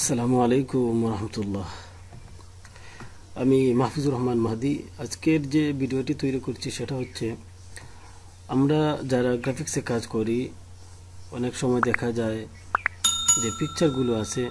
আসসালামু আলাইকুম রহমতুল্লাহ আমি মাহফুজুর রহমান মাহাদি। আজকের যে ভিডিওটি তৈরি করছি সেটা হচ্ছে, আমরা যারা গ্রাফিক্সে কাজ করি, অনেক সময় দেখা যায় যে পিকচারগুলো আছে,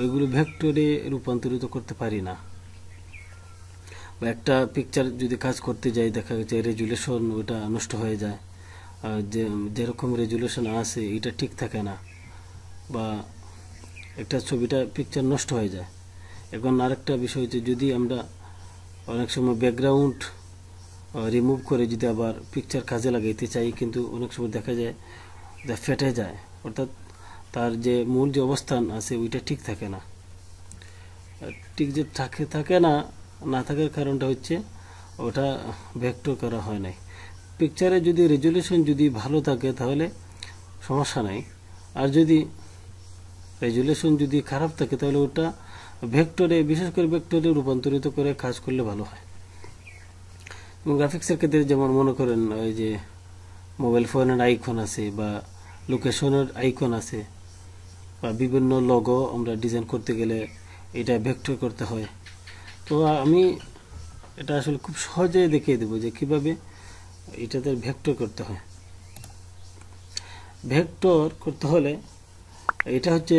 ওইগুলো ভেক্টরে রূপান্তরিত করতে পারি না। বা একটা পিকচার যদি কাজ করতে যাই, দেখা গেছে রেজুলেশন ওটা নষ্ট হয়ে যায়, আর যে যেরকম রেজুলেশন আছে, এটা ঠিক থাকে না। বা একটা ছবিটা পিকচার নষ্ট হয়ে যায়। এখন আরেকটা বিষয় হচ্ছে যদি আমরা অনেক সময় ব্যাকগ্রাউন্ড রিমুভ করে যদি আবার পিকচার কাজে লাগাইতে চাই, কিন্তু অনেক সময় দেখা যায় যে ফেটে যায়, অর্থাৎ তার যে মূল যে অবস্থান আছে ওইটা ঠিক থাকে না। ঠিক যে থাকে থাকে না না থাকার কারণটা হচ্ছে ওটা ভেক্টর করা হয় নাই। পিকচারে যদি রেজুলেশন যদি ভালো থাকে, তাহলে সমস্যা নাই। আর যদি রেজুলেশন যদি খারাপ থাকে, তাহলে ওটা ভেক্টরে বিশেষ করে ভেক্টরে রূপান্তরিত করে কাজ করলে ভালো হয়। এবং গ্রাফিক্সের ক্ষেত্রে যেমন মনে করেন, ওই যে মোবাইল ফোনের আইকন আছে বা লোকেশনের আইকন আছে, বা বিভিন্ন লগো আমরা ডিজাইন করতে গেলে এটা ভেক্টর করতে হয়। তো আমি এটা আসলে খুব সহজে দেখিয়ে দেবো যে কীভাবে এটাতে ভেক্টর করতে হয়। ভেক্টর করতে হলে এটা হচ্ছে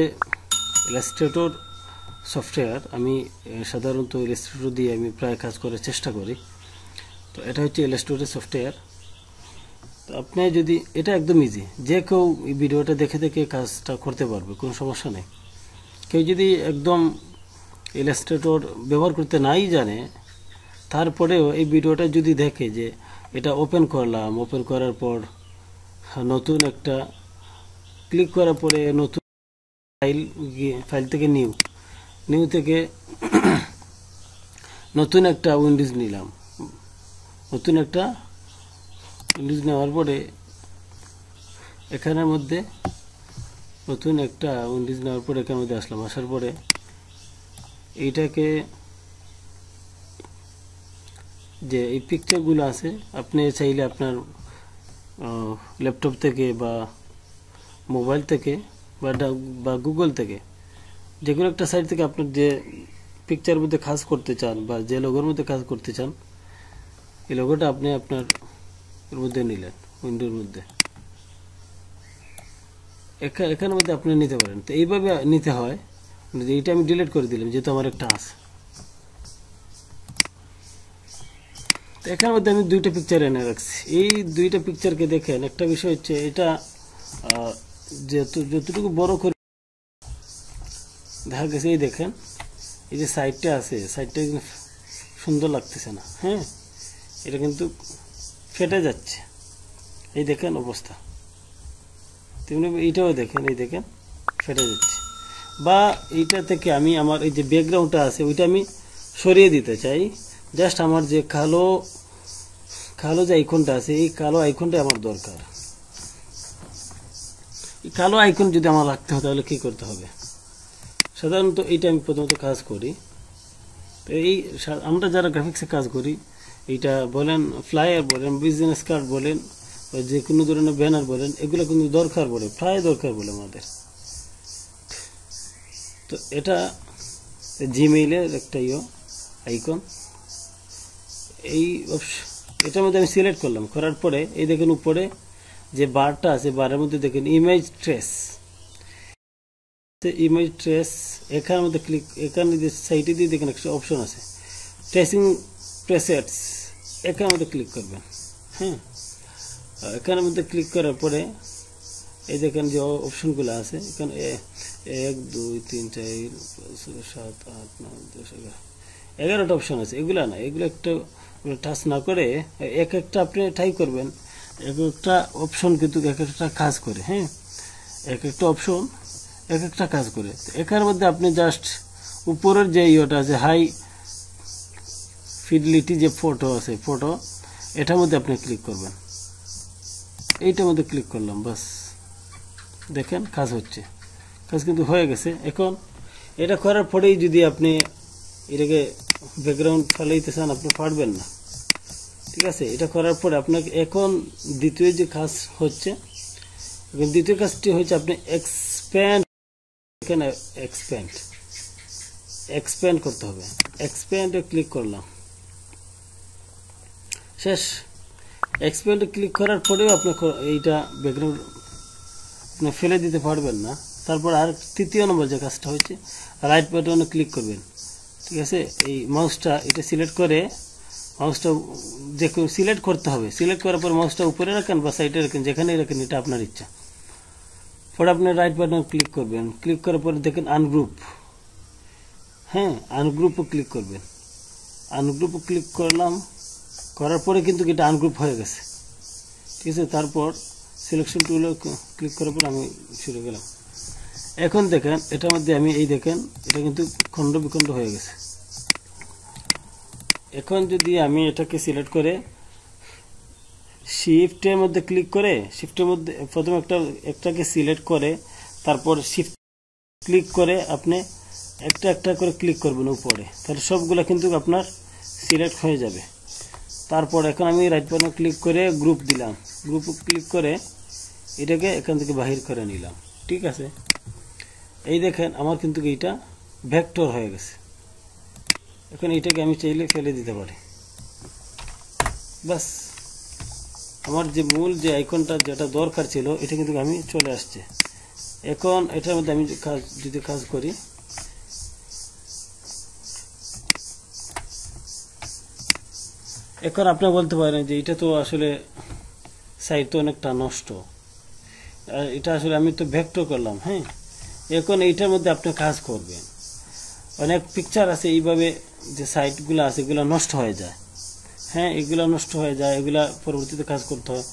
ইলাস্ট্রেটর সফটওয়্যার আমি সাধারণত ইলাস্ট্রেটর দিয়ে আমি প্রায় কাজ করার চেষ্টা করি। তো এটা হচ্ছে ইলাস্ট্রেটর সফটওয়্যার তো আপনি যদি, এটা একদম ইজি যে কেউ এই ভিডিওটা দেখে দেখে কাজটা করতে পারবে, কোনো সমস্যা নেই। কেউ যদি একদম ইলাস্ট্রেটর ব্যবহার করতে নাই জানে, তারপরেও এই ভিডিওটা যদি দেখে যে এটা ওপেন করলাম ওপেন করার পর নতুন একটা ক্লিক করার পরে নতুন ফাইল ফাইল থেকে নিউ নিউ থেকে নতুন একটা উইন্ডোজ নিলাম। নতুন একটা উইন্ডোজ নেওয়ার পরে এখানের মধ্যে নতুন একটা উইন্ডোজ নেওয়ার পরে এখানের মধ্যে আসলাম। আসার পরে এইটাকে যে এই পিকচারগুলো আছে, আপনি চাইলে আপনার ল্যাপটপ থেকে বা মোবাইল থেকে বা বা গুগল থেকে যে কোনো একটা সাইট থেকে আপনার যে পিকচার মধ্যে কাজ করতে চান বা যে লোগোর মধ্যে কাজ করতে চান, এই লোগোটা আপনি আপনার এর মধ্যে নিলেন উইন্ডোর মধ্যে। এখানের মধ্যে আপনি নিতে পারেন। তো এইভাবে নিতে হয় এইটা আমি ডিলিট করে দিলাম, যেহেতু আমার একটা আছে। এখানের মধ্যে আমি দুইটা পিকচার এনে রাখছি। এই দুইটা পিকচারকে দেখেন, একটা বিষয় হচ্ছে এটা যতটুকু বড় করে দেখা গেছে, এই দেখেন, এই যে সাইডটা আছে সাইডটা কিন্তু সুন্দর লাগতেছে না হ্যাঁ? এটা কিন্তু ফেটে যাচ্ছে। এই দেখেন অবস্থা। তেমনি এইটাও দেখেন, এই দেখেন, ফেটে যাচ্ছে। বা এইটা থেকে আমি আমার এই যে ব্যাকগ্রাউন্ডটা আছে, ওইটা আমি সরিয়ে দিতে চাই। জাস্ট আমার যে কালো কালো যে আইকনটা আছে, এই কালো আইকনটা আমার দরকার। কালো আইকন যদি আমার রাখতে হয়, তাহলে কী করতে হবে? সাধারণত এইটা আমি প্রথমত কাজ করি। তো এই আমরা যারা গ্রাফিক্সে কাজ করি, এইটা বলেন ফ্লায়ার বলেন বিজনেস কার্ড বলেন, বা যে কোনো ধরনের ব্যানার বলেন, এগুলো কিন্তু দরকার পড়ে প্রায় দরকার বলে আমাদের। তো এটা জিমেইলের একটা ইয়ে আইকন। এই এটার মধ্যে আমি সিলেক্ট করলাম, করার পরে, এই দেখেন উপরে যে বারটা আছে, বারের মধ্যে দেখেন ইমেজ ট্রেস ইমেজ ট্রেস এখানের মধ্যে ক্লিক এখানে যে সাইটে দিয়ে দেখেন, একটা অপশন আছে। ট্রেসিং প্রেসেটস এখানের মধ্যে ক্লিক করবেন হ্যাঁ? এখানের মধ্যে ক্লিক করার পরে, এই দেখেন যে অপশনগুলো আছে, এখানে এক, দুই, তিন, চার, পাঁচ, সাত, আট, নয়, দশ, এগারো। এগারোটা অপশন আছে, এগুলো না, এগুলো একটা টাচ না করে, এক একটা আপনি ট্রাই করবেন। এক একটা অপশন কিন্তু এক একটা কাজ করে হ্যাঁ? এক একটা অপশন এক একটা কাজ করে। এখানের মধ্যে আপনি জাস্ট উপরের যে ইয়েটা আছে হাই ফিডলিটি যে ফটো আছে ফটো এটার মধ্যে আপনি ক্লিক করবেন। এইটার মধ্যে ক্লিক করলাম, বাস। দেখেন, কাজ হচ্ছে। কাজ কিন্তু হয়ে গেছে। এখন এটা করার পরেই যদি আপনি এটাকে ব্যাকগ্রাউন্ড ফেলাইতে চান, আপনি পারবেন না। ঠিক আছে, এটা করার পরে আপনাকে এখন দ্বিতীয় যে কাজ হচ্ছে দ্বিতীয় কাজটি হচ্ছে আপনি এক্সপ্যান্ড এখানে এক্সপ্যান্ড এক্সপ্যান্ড করতে হবে। এক্সপ্যান্ডে ক্লিক করলাম। শেষ। এক্সপ্যান্ডে ক্লিক করার পরেও আপনি ক- এইটা ব্যাকগ্রাউন্ড আপনি ফেলে দিতে পারবেন না। তারপর আর তৃতীয় নম্বর যে কাজটা হচ্ছে রাইট বাটনে ক্লিক করবেন। ঠিক আছে, এই মাউসটা এটা সিলেক্ট করে মাউসটা যে সিলেক্ট করতে হবে সিলেক্ট করার পর মাউসটা উপরে রাখেন বা সাইডে রাখেন, যেখানেই রাখেন, এটা আপনার ইচ্ছা। পরে আপনি রাইট বাটন ক্লিক করবেন। ক্লিক করার পরে দেখেন আনগ্রুপ হ্যাঁ আনগ্রুপও ক্লিক করবেন। আনগ্রুপও ক্লিক করলাম, করার পরে কিন্তু এটা আনগ্রুপ হয়ে গেছে। ঠিক আছে, তারপর সিলেকশন টুলে ক্লিক করার পর আমি শুরু গেলাম। এখন দেখেন, এটার মধ্যে আমি এই দেখেন, এটা কিন্তু খণ্ড বিখণ্ড হয়ে গেছে। এখন যদি আমি এটাকে সিলেক্ট করে শিফটের মধ্যে ক্লিক করে শিফটের মধ্যে, প্রথমে একটা, একটাকে সিলেক্ট করে, তারপর শিফট ক্লিক করে আপনি একটা একটা করে ক্লিক করবেন উপরে। তাহলে সবগুলো কিন্তু আপনার সিলেক্ট হয়ে যাবে। তারপর এখন আমি রাইট বাটন ক্লিক করে গ্রুপ দিলাম। গ্রুপ ক্লিক করে এটাকে এখান থেকে বাহির করে নিলাম। ঠিক আছে? এই দেখেন, আমার কিন্তু এইটা ভেক্টর হয়ে গেছে। এখন এইটাকে আমি চাইলে ফেলে দিতে পারি। বাস আমার যে মূল যে আইকনটা যেটা দরকার ছিল, এটা কিন্তু আমি চলে আসছে। এখন এটার মধ্যে আমি কাজ, যদি কাজ করি, এখন আপনি বলতে পারেন যে এটা তো আসলে সাইড তো অনেকটা নষ্ট। আর এটা আসলে আমি তো ভেক্টর করলাম হ্যাঁ? এখন এইটার মধ্যে আপনি কাজ করবেন। অনেক পিকচার আছে এইভাবে যে সাইটগুলো আছে, এগুলো নষ্ট হয়ে যায়। হ্যাঁ এগুলো নষ্ট হয়ে যায়, এগুলা পরবর্তীতে কাজ করতে হয়।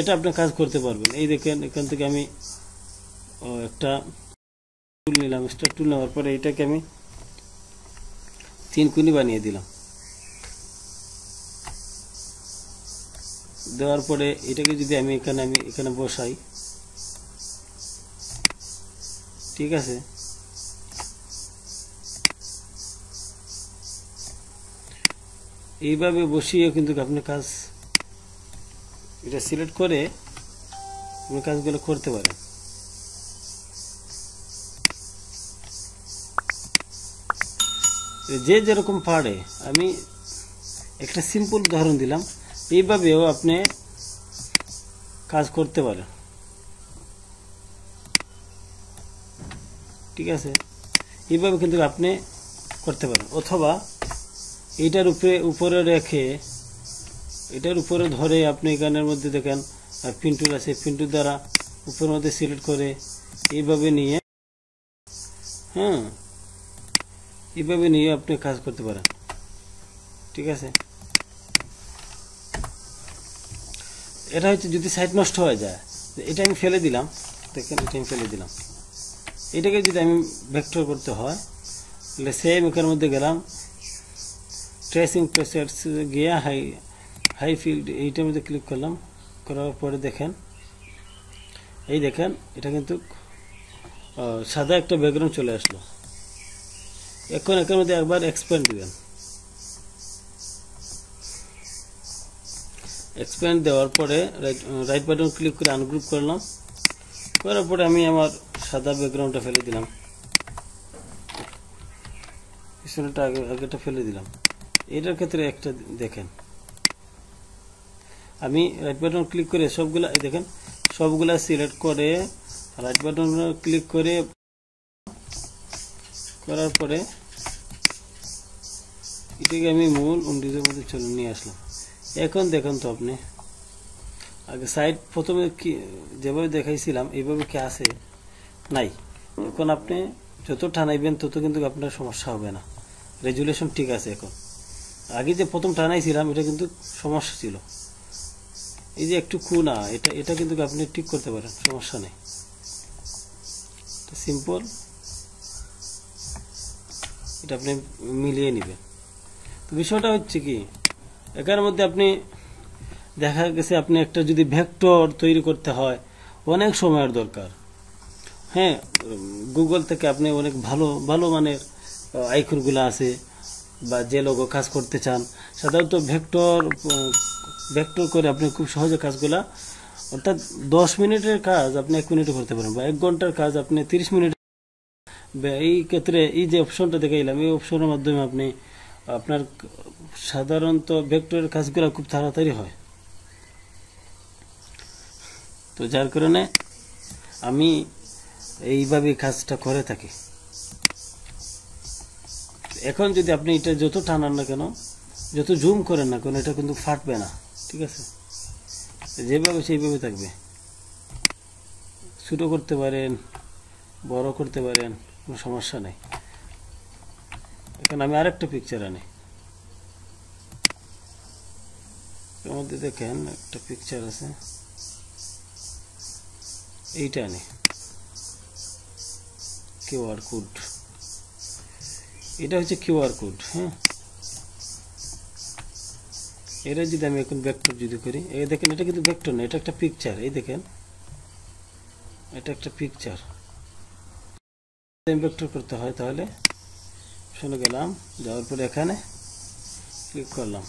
এটা আপনি কাজ করতে পারবেন। এই দেখেন, এখান থেকে আমি একটা টুল নিলাম। স্টার টুল নেওয়ার পরে এটাকে আমি তিন কুনি বানিয়ে দিলাম। দেওয়ার পরে এটাকে যদি আমি এখানে আমি এখানে বসাই, ঠিক আছে? এইভাবে বসিয়ে কিন্তু আপনি কাজ এটা সিলেক্ট করে আপনি কাজগুলো করতে পারেন। যে যেরকম পারে, আমি একটা সিম্পল উদাহরণ দিলাম, এইভাবেও আপনি কাজ করতে পারেন। ঠিক আছে? এইভাবে কিন্তু আপনি করতে পারেন। অথবা এইটার উপরে উপরে রেখে, এটার উপরে ধরে আপনি এখানের মধ্যে দেখেন পিন্টুল আছে, পিন্টুর দ্বারা উপরের মধ্যে সিলেক্ট করে এইভাবে নিয়ে হ্যাঁ এইভাবে নিয়ে আপনি কাজ করতে পারেন। ঠিক আছে? এটা হচ্ছে যদি সাইড নষ্ট হয়ে যায়, এটা আমি ফেলে দিলাম, দেখেন এটা আমি ফেলে দিলাম। এটাকে যদি আমি ভেক্টর করতে হয়, তাহলে সেম এখানের মধ্যে গেলাম ট্রেসিং প্রেসার্স গিয়ে হাই হাই ফিল্ড এইটার মধ্যে ক্লিক করলাম, করার পরে দেখেন, এই দেখেন, এটা কিন্তু সাদা একটা ব্যাকগ্রাউন্ড চলে আসলো। এখন এখানের মধ্যে একবার এক্সপ্যান্ড দিবেন। এক্সপ্যান্ড দেওয়ার পরে রাইট রাইট বাটন ক্লিক করে আনগ্রুপ করলাম। করার পরে আমি আমার সাদা ব্যাকগ্রাউন্ডটা ফেলে দিলাম। পিছনেটা আগে আগেটা ফেলে দিলাম। এটার ক্ষেত্রে একটা দেখেন। আমি রাইট বাটন ক্লিক করে সবগুলা দেখেন, সবগুলা সিলেক্ট করে রাইট বাটন ক্লিক করে করার পরে এটাকে আমি মূল উন্ডিজের মধ্যে চলে নিয়ে আসলাম। এখন দেখুন তো আপনি, আগে সাইড প্রথমে কি, যেভাবে দেখাইছিলাম, এইভাবে কি আছে? নাই। এখন আপনি যত টানাইবেন তত কিন্তু আপনার সমস্যা হবে না। রেজুলেশন ঠিক আছে এখন। আগে যে প্রথম টানাইছিলাম, এটা কিন্তু সমস্যা ছিল। এই যে একটু খুনা এটা এটা কিন্তু আপনি ঠিক করতে পারেন, সমস্যা নেই। সিম্পল এটা আপনি মিলিয়ে নেবেন। তো বিষয়টা হচ্ছে কি এখানের মধ্যে আপনি দেখা গেছে আপনি একটা যদি ভেক্টর তৈরি করতে হয়, অনেক সময়ের দরকার। হ্যাঁ গুগল থেকে আপনি অনেক ভালো ভালো মানের আইকনগুলো আছে। বা যে লোগো কাজ করতে চান, সাধারণত ভেক্টর ভেক্টর করে আপনি খুব সহজে কাজগুলা, অর্থাৎ দশ মিনিটের কাজ আপনি এক মিনিটে করতে পারেন বা এক ঘণ্টার কাজ আপনি তিরিশ মিনিট এই ক্ষেত্রে এই যে অপশনটা দেখাইলাম, এই অপশনের মাধ্যমে আপনি, আপনার সাধারণত ভেক্টরের কাজগুলো খুব তাড়াতাড়ি হয়। তো যার কারণে আমি এইভাবে কাজটা করে থাকি। এখন যদি আপনি এটা যত টানান না কেন, যত জুম করেন না কেন, এটা কিন্তু ফাটবে না। ঠিক আছে? যেভাবে সেইভাবে থাকবে। ছোটো করতে পারেন, বড় করতে পারেন, কোনো সমস্যা নেই। এখন আমি আরেকটা পিকচার আনি। এর মধ্যে দেখেন একটা পিকচার আছে। এইটা আনি। কিউআর কোড এটা হচ্ছে কিউআর কোড হ্যাঁ? এটা যদি আমি এখন ভেক্টর যদি করি, এই দেখেন, এটা কিন্তু ভেক্টর না, এটা একটা পিকচার এই দেখেন। এটা একটা পিকচার ভেক্টর করতে হয় তাহলে। শুনে গেলাম, যাওয়ার পরে এখানে ক্লিক করলাম।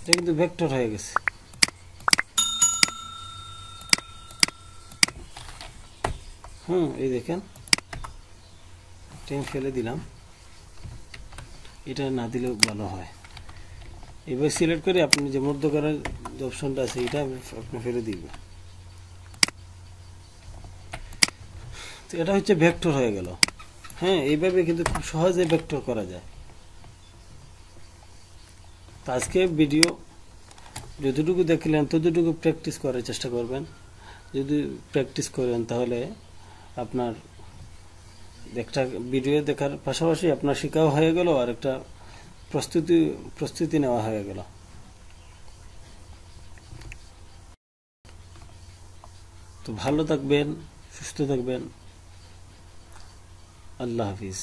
এটা কিন্তু ভেক্টর হয়ে গেছে। হুম, এই দেখেন। টেন ফেলে দিলাম। এটা না দিলেও ভালো হয়। এবার সিলেক্ট করে আপনি যে মধ্যকারের যে অপশনটা আছে, এটা আপনি ফেলে দিবেন। তো এটা হচ্ছে ভেক্টর হয়ে গেল। হ্যাঁ এইভাবে কিন্তু খুব সহজে ভেক্টর করা যায়। তো আজকে ভিডিও যতটুকু দেখলেন, ততটুকু প্র্যাকটিস করার চেষ্টা করবেন। যদি প্র্যাকটিস করেন, তাহলে আপনার একটা ভিডিও দেখার পাশাপাশি আপনার শিকাও হয়ে গেল, আর একটা প্রস্তুতি প্রস্তুতি নেওয়া হয়ে গেল। তো ভালো থাকবেন, সুস্থ থাকবেন। আল্লাহ হাফিজ।